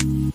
Thank